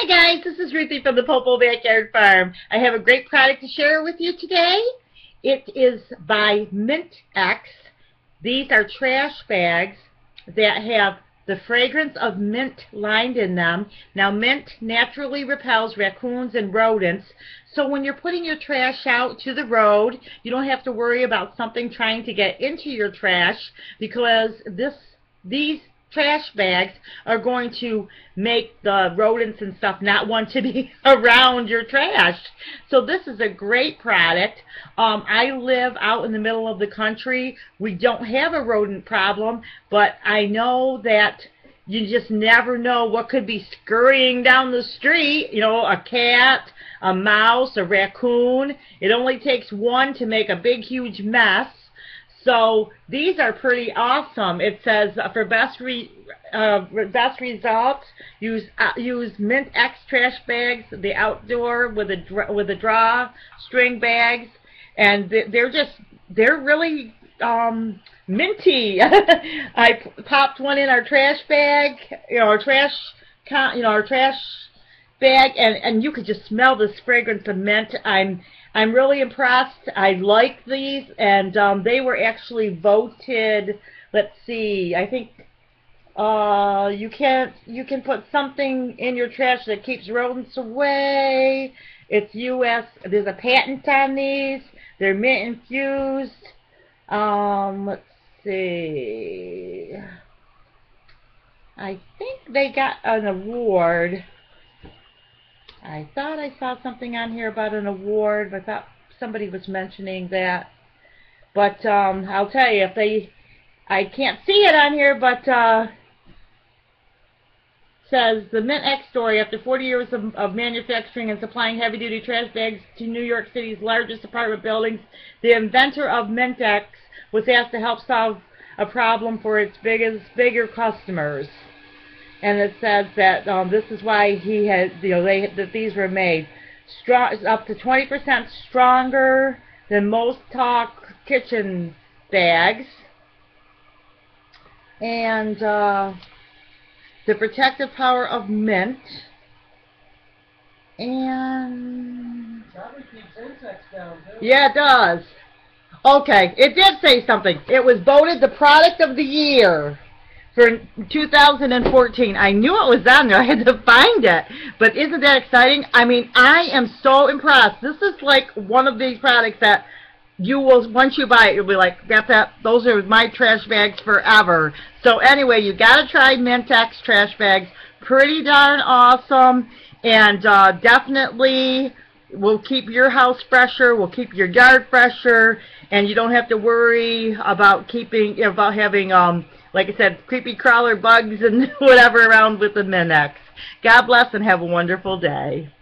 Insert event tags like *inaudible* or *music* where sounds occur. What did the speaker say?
Hi guys, this is Ruthie from the Pople Backyard Farm. I have a great product to share with you today. It is by Mint X. These are trash bags that have the fragrance of mint lined in them. Now mint naturally repels raccoons and rodents, so when you're putting your trash out to the road, you don't have to worry about something trying to get into your trash because this these trash bags are going to make the rodents and stuff not want to be *laughs* around your trash. So this is a great product. Um, I live out in the middle of the country. We don't have a rodent problem, but I know that you just never know what could be scurrying down the street. You know, a cat, a mouse, a raccoon. It only takes one to make a big, huge mess. So these are pretty awesome. It says uh, for best re, uh, best results, use uh, use Mint X trash bags, the outdoor with a with a draw string bags, and they're just they're really um, minty. *laughs* I popped one in our trash bag, you know, our trash, you know, our trash bag, and and you could just smell this fragrance of mint. I'm I'm really impressed. I like these, and um, they were actually voted. Let's see. I think uh, you can you can put something in your trash that keeps rodents away. It's U.S. There's a patent on these. They're mint infused. Um, let's see. I think they got an award. I thought I saw something on here about an award, I thought somebody was mentioning that. But um, I'll tell you, if they, I can't see it on here, but uh, says the Mint X story. After 40 years of, of manufacturing and supplying heavy-duty trash bags to New York City's largest apartment buildings, the inventor of Mint X was asked to help solve a problem for its biggest, bigger customers and it says that um, this is why he had, you know, they that these were made. Strong, up to 20% stronger than most talk kitchen bags, and uh, the protective power of mint, and yeah, it does. Okay, it did say something. It was voted the product of the year for 2014. I knew it was on there. I had to find it. But isn't that exciting? I mean, I am so impressed. This is like one of these products that you will, once you buy it, you'll be like, got that, those are my trash bags forever. So anyway, you got to try Mint X trash bags. Pretty darn awesome. And uh, definitely will keep your house fresher, will keep your yard fresher, and you don't have to worry about keeping, about having, um, like I said, creepy crawler bugs and *laughs* whatever around with the Mint X. God bless and have a wonderful day.